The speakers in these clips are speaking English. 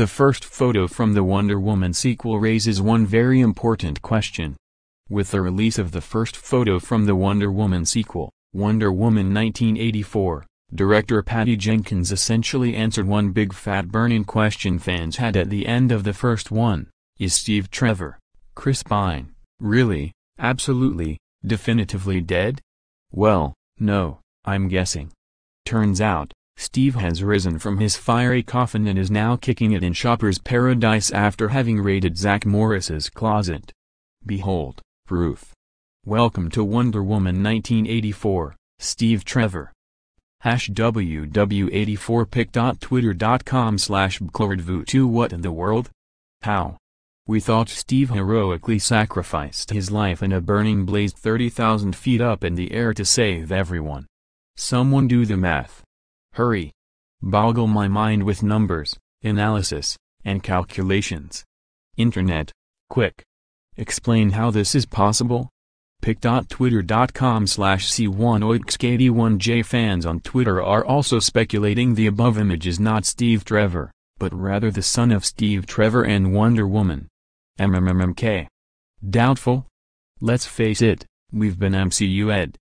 The first photo from the Wonder Woman sequel raises one very important question. With the release of the first photo from the Wonder Woman sequel, Wonder Woman 1984, director Patty Jenkins essentially answered one big fat burning question fans had at the end of the first one, is Steve Trevor, Chris Pine, really, absolutely, definitively dead? Well, no, I'm guessing. Turns out, Steve has risen from his fiery coffin and is now kicking it in Shopper's Paradise after having raided Zach Morris's closet. Behold, proof. Welcome to Wonder Woman 1984, Steve Trevor. Hash www84pic.twitter.com slash 2 What in the world? How? We thought Steve heroically sacrificed his life in a burning blaze 30,000 feet up in the air to save everyone. Someone do the math. Hurry. Boggle my mind with numbers, analysis, and calculations. Internet, quick. Explain how this is possible? pic.twitter.com slash c1oixk81j fans on Twitter are also speculating the above image is not Steve Trevor, but rather the son of Steve Trevor and Wonder Woman. MMMMK. Doubtful? Let's face it, we've been MCU ed.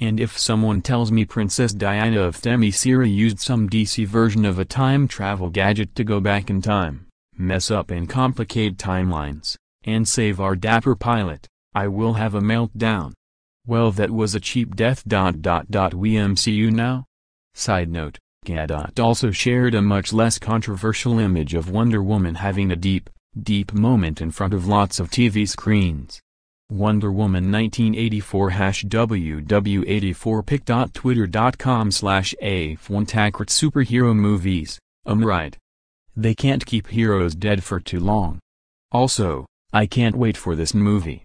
And if someone tells me Princess Diana of Themyscira used some DC version of a time travel gadget to go back in time, mess up and complicate timelines, and save our dapper pilot, I will have a meltdown. Well that was a cheap death. Dot dot dot we MCU now? Side note, Gadot also shared a much less controversial image of Wonder Woman having a deep, deep moment in front of lots of TV screens. Wonder Woman 1984 hash ww84pic.twitter.com slash a1 superhero movies, um right. They can't keep heroes dead for too long. Also, I can't wait for this movie.